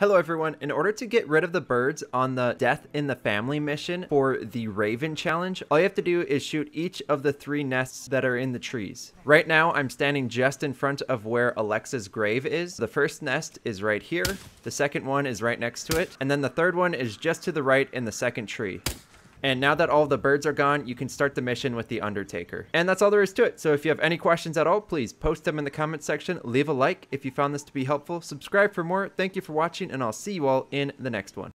Hello everyone, in order to get rid of the birds on the Death in the Family mission for the Raven Challenge, all you have to do is shoot each of the three nests that are in the trees. Right now, I'm standing just in front of where Alexa's grave is. The first nest is right here, the second one is right next to it, and then the third one is just to the right in the second tree. And now that all the birds are gone, you can start the mission with the Undertaker. And that's all there is to it. So if you have any questions at all, please post them in the comment section. Leave a like if you found this to be helpful. Subscribe for more. Thank you for watching, and I'll see you all in the next one.